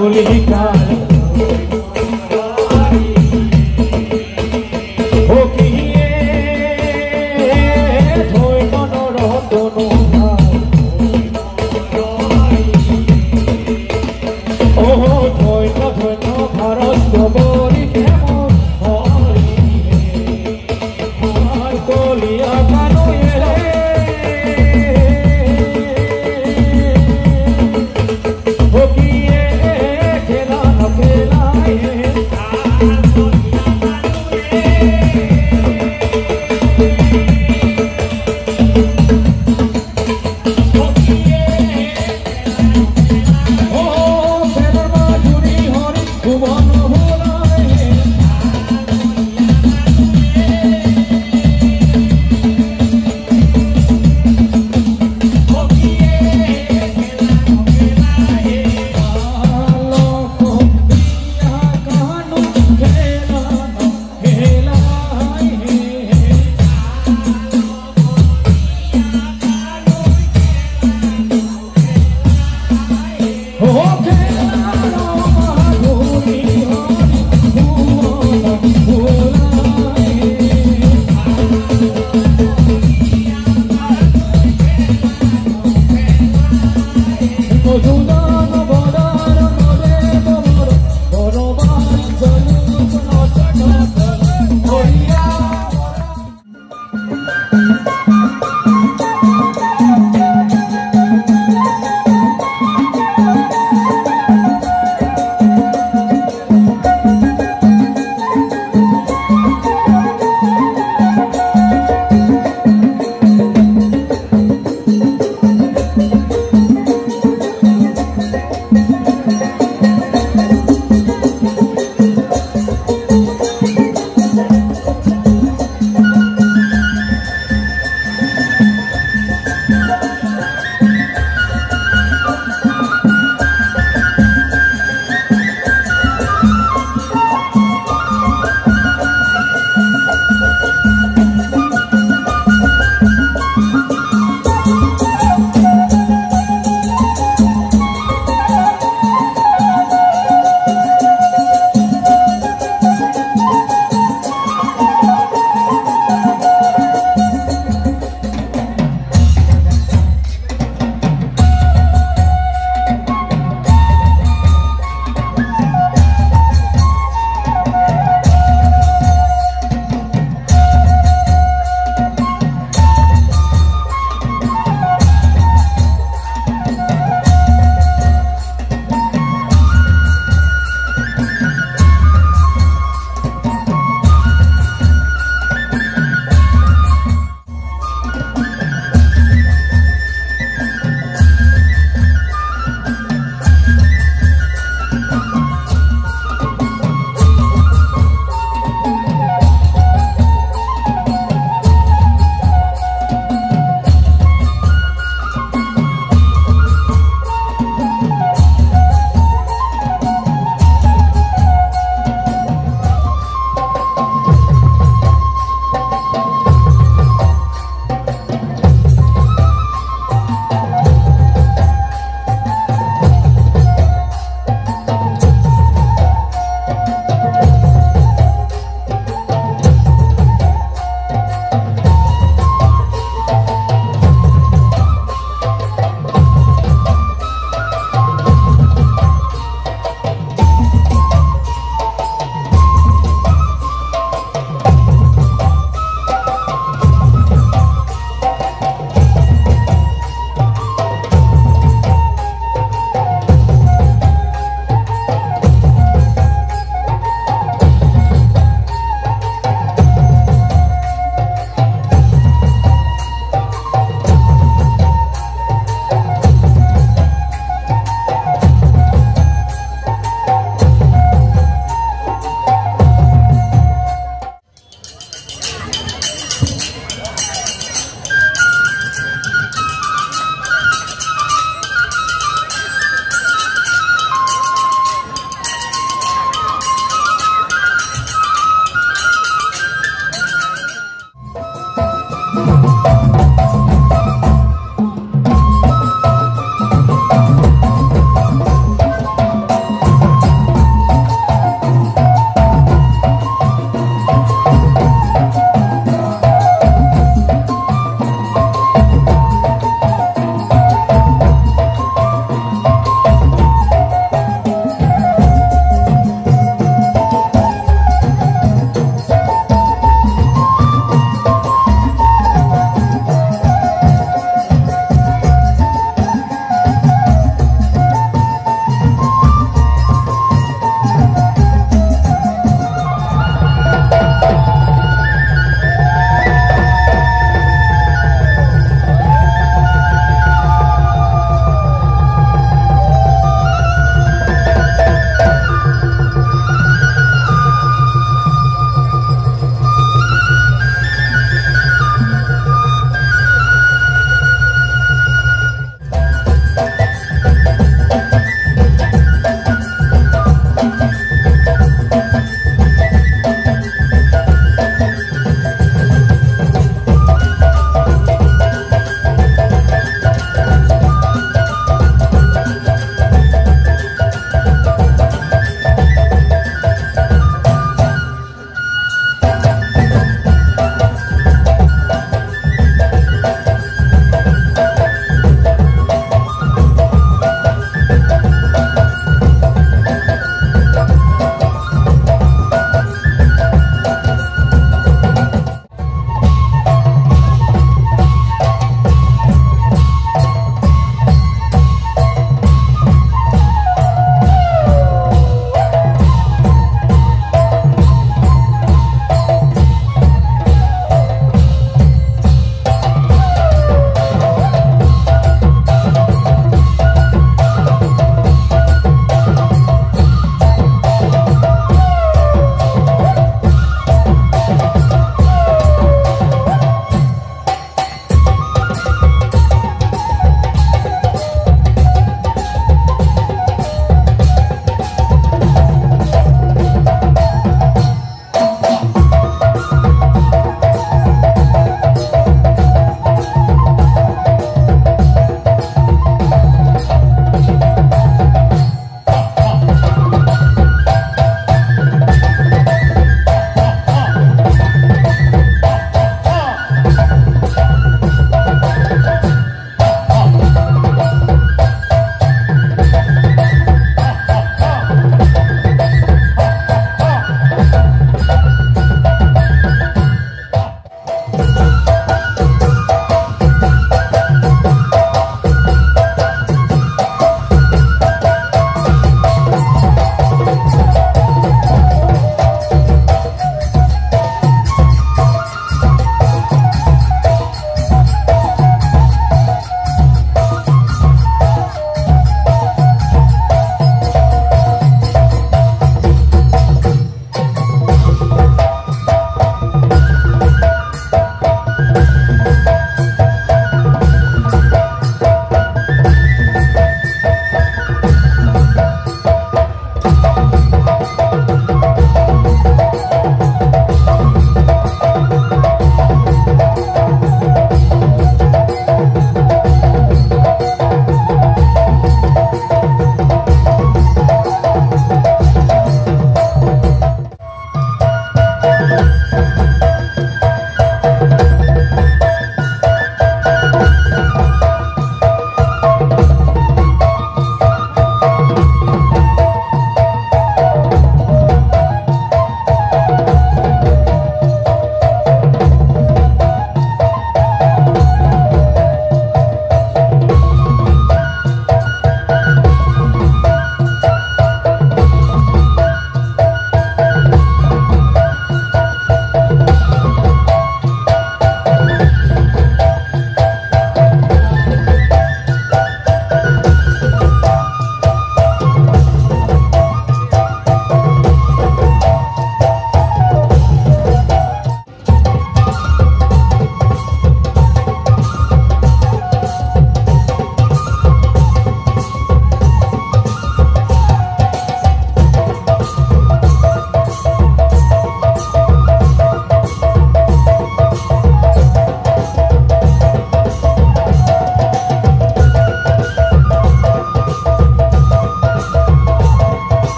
होली का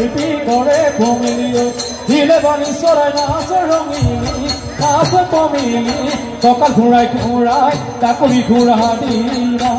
পিপি কৰে কমিলি দিলে বানি চৰাই নাচে ৰঙিলি নাচে কমিলি সকাল ঘূৰাই ঘূৰাই কাকুৰি ঘূৰা দিলা